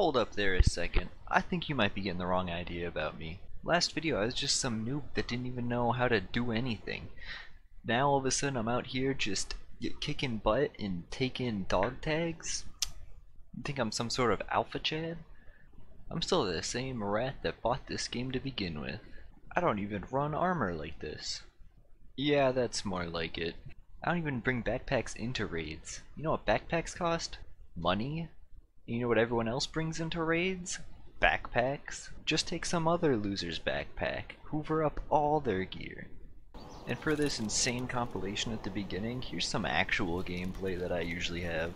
Hold up there a second. I think you might be getting the wrong idea about me. Last video I was just some noob that didn't even know how to do anything. Now all of a sudden I'm out here just kicking butt and taking dog tags? You think I'm some sort of alpha chad? I'm still the same rat that bought this game to begin with. I don't even run armor like this. Yeah, that's more like it. I don't even bring backpacks into raids. You know what backpacks cost? Money? You know what everyone else brings into raids? Backpacks? Just take some other loser's backpack, hoover up all their gear. And for this insane compilation at the beginning, here's some actual gameplay that I usually have.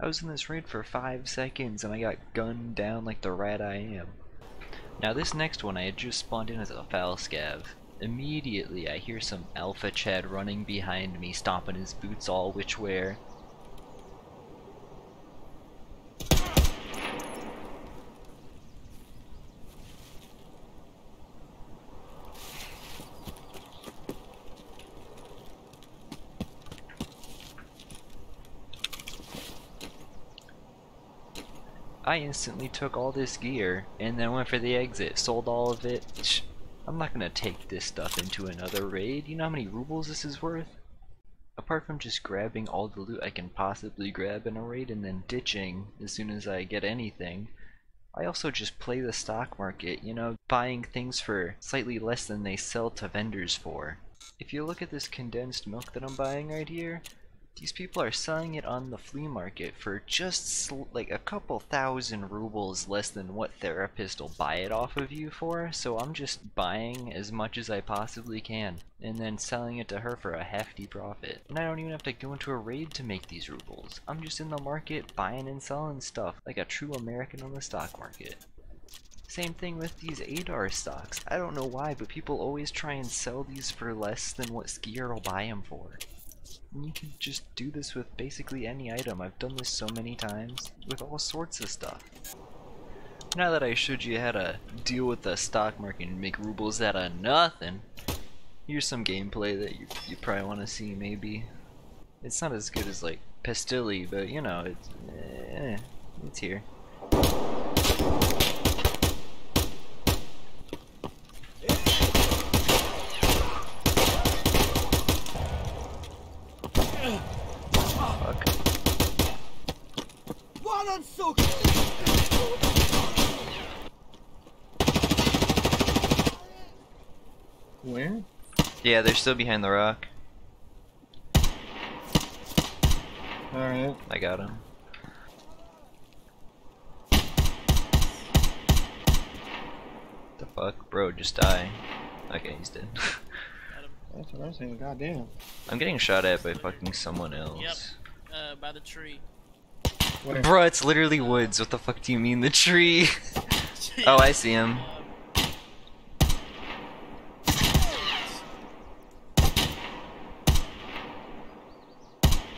I was in this raid for 5 seconds and I got gunned down like the rat I am. Now this next one I had just spawned in as a foul scav. Immediately I hear some alpha chad running behind me stomping his boots all which way. I instantly took all this gear and then went for the exit, sold all of it. I'm not gonna take this stuff into another raid. You know how many rubles this is worth? Apart from just grabbing all the loot I can possibly grab in a raid and then ditching as soon as I get anything, I also just play the stock market, you know, buying things for slightly less than they sell to vendors for. If you look at this condensed milk that I'm buying right here, these people are selling it on the flea market for just like a couple thousand rubles less than what Therapist will buy it off of you for, so I'm just buying as much as I possibly can, and then selling it to her for a hefty profit. And I don't even have to go into a raid to make these rubles. I'm just in the market buying and selling stuff like a true American on the stock market. Same thing with these ADAR stocks. I don't know why, but people always try and sell these for less than what Skier will buy them for. You can just do this with basically any item. I've done this so many times with all sorts of stuff. Now that I showed you how to deal with the stock market and make rubles out of nothing, here's some gameplay that you, you probably want to see maybe. It's not as good as like Pestily, but you know, it's, eh, it's here. Where? Yeah, they're still behind the rock. Alright. I got him. The fuck? Bro, just die. Okay, he's dead. That's what I'm saying, goddamn. I'm getting shot at by fucking someone else. Yep. Uh, by the tree. Where? Bro, it's literally woods. What the fuck do you mean, the tree? oh, I see him.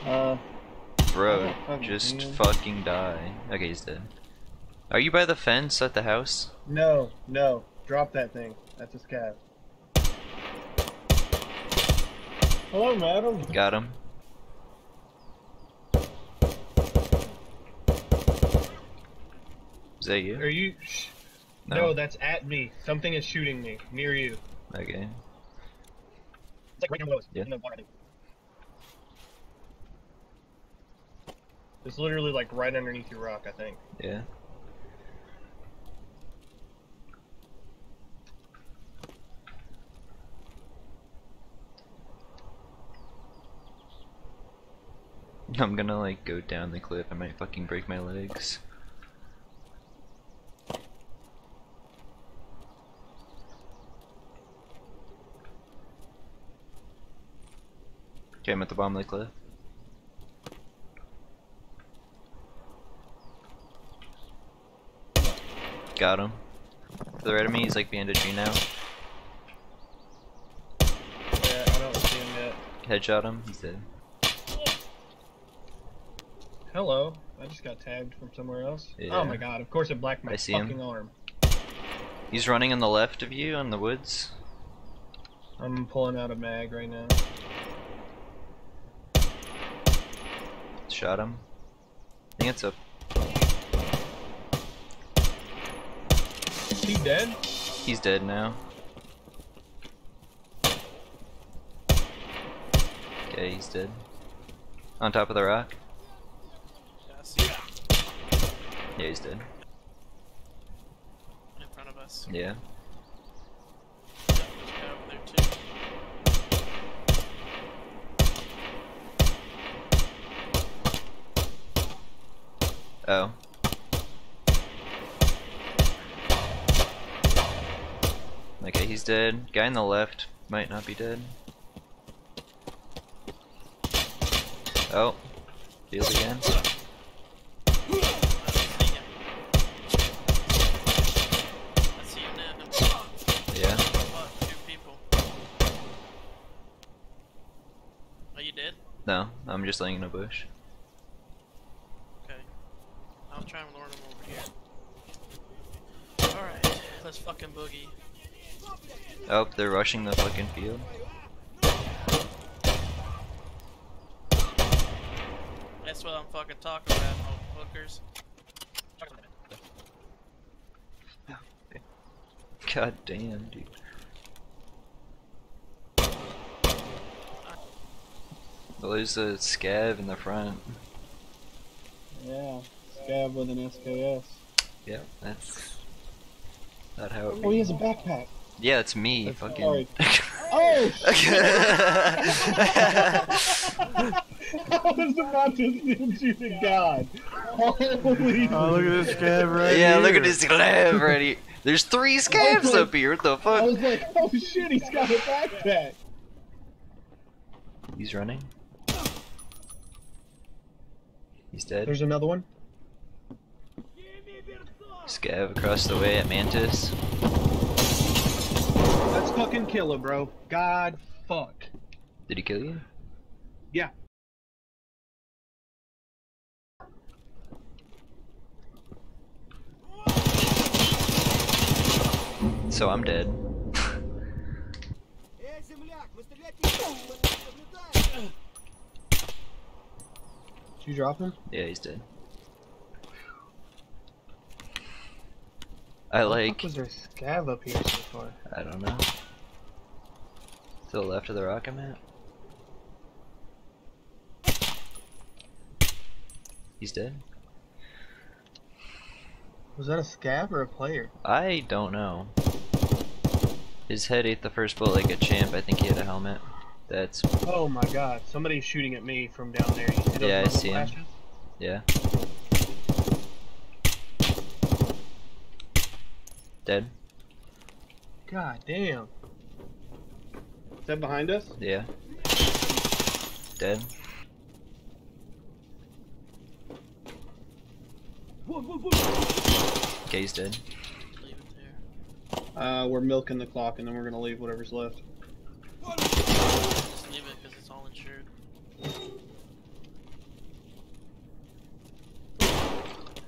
Uh, Bro, Oh, just man. fucking die. Okay, he's dead. Are you by the fence at the house? no, no. Drop that thing. That's a scav. Hello, madam. Got him. Is that you? Are you? Sh no. that's at me. Something is shooting me near you. Okay. It's like right below us. Yeah. In the water, I think. It's literally like right underneath your rock, I think. Yeah. I'm gonna like go down the cliff. I might fucking break my legs. Okay, I'm at the bottom of the cliff. Got him. To the right of me, he's like behind a tree now. Yeah, I don't see him yet. Headshot him, he's dead. Hello. I just got tagged from somewhere else. Yeah. Oh my god, of course it blacked my I see him. arm. He's running on the left of you on the woods. I'm pulling out a mag right now. Shot him. I think it's a. Is he dead? He's dead now. Okay, he's dead. On top of the rock? Yeah, I see it Yeah, he's dead. in front of us. Yeah. Yeah, there's a guy over there too. Oh. Okay, he's dead. Guy on the left might not be dead. Oh. Field again. I don't see him. I see him now. Yeah. Fuck, two people. Are you dead? No, I'm just laying in a bush. Okay. I'll try and lure him over here. Alright, let's fucking boogie. Oh, they're rushing the fucking field. That's what I'm fucking talking about, oh hookers. God damn, dude. Well, there's a scav in the front. Yeah. Scav with an SKS. Yeah, that's not how it Oh, he has a backpack. Yeah, it's me. That's fucking. alright. Oh! I was about to send you to God. Holy Oh, look at this scav right here. yeah, here. look at this scav ready. There's three scavs my- up here. What the fuck? I was like, oh shit, he's got a backpack. He's running. He's dead. There's another one. Scav across the way at Mantis. Fucking killer, bro. God fuck. Did he kill you? Yeah. So I'm dead. Did you drop him? Yeah, he's dead. I What like. was there scav up here so far? I don't know. To the left of the rock I'm at. He's dead? Was that a scav or a player? I don't know. His head ate the first bullet like a champ. I think he had a helmet. That's Oh my god, somebody's shooting at me from down there. Yeah, I see him. yeah. Dead? God damn. Is that behind us? Yeah. Dead? Okay, he's dead. Leave it there. Uh, we're milking the clock and then we're gonna leave whatever's left. Just leave it because it's all insured.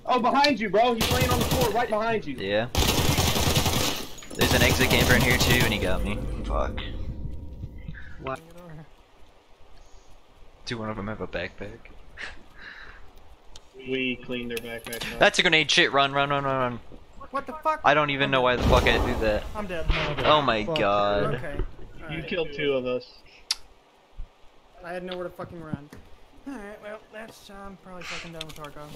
Oh, behind you, bro! He's laying on the floor right behind you. Yeah. There's an exit camper in here too, and he got me. Fuck. Do one of them have a backpack? We cleaned their backpack. up. That's a grenade shit. Run, run, run, run, run. What the fuck? I don't even know why the fuck I did that. I'm dead. Oh my god. Okay. You killed two of us. I had nowhere to fucking run. Alright, well, that's, um, probably fucking done with Tarkov.